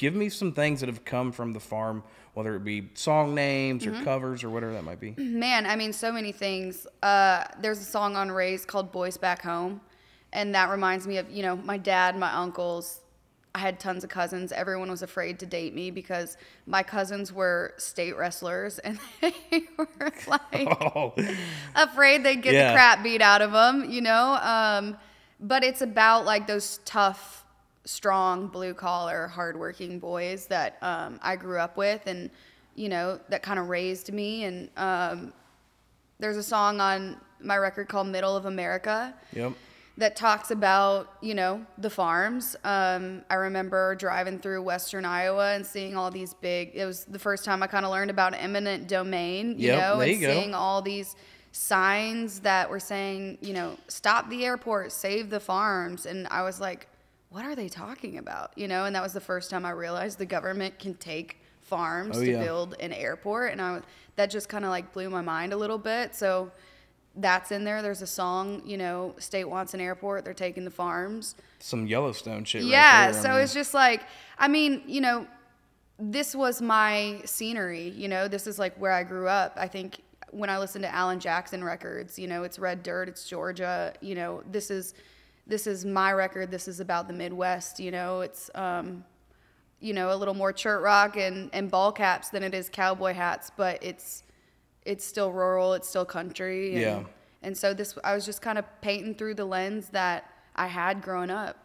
give me some things that have come from the farm, whether it be song names Mm-hmm. or covers or whatever that might be. Man, I mean, so many things. Uh, there's a song on Raised called Boys Back Home. And that reminds me of, you know, my dad, my uncles. I had tons of cousins. Everyone was afraid to date me because my cousins were state wrestlers and they were like Oh, afraid they'd get Yeah. the crap beat out of them, you know? Um, but it's about like those tough, strong, blue collar, hardworking boys that um, I grew up with and, you know, that kind of raised me. And um, there's a song on my record called Middle of America yep. that talks about you know the farms. Um, I remember driving through Western Iowa and seeing all these big. It was the first time I kind of learned about eminent domain. You Yep, know, and you go. seeing all these signs that were saying you know stop the airport, save the farms, and I was like, what are they talking about? You know, and that was the first time I realized the government can take farms Oh, to yeah. build an airport, and I that just kind of like blew my mind a little bit. So that's in there. There's a song, you know, state wants an airport. They're taking the farms. Some Yellowstone shit. right yeah. there, I so mean. it's just like, I mean, you know, this was my scenery. You know, this is like where I grew up. I think when I listen to Alan Jackson records, you know, it's red dirt, it's Georgia. You know, this is this is my record. This is about the Midwest. You know, it's um, you know, a little more churt rock and and ball caps than it is cowboy hats, but it's it's still rural, it's still country. And, Yeah. And so this, I was just kind of painting through the lens that I had growing up.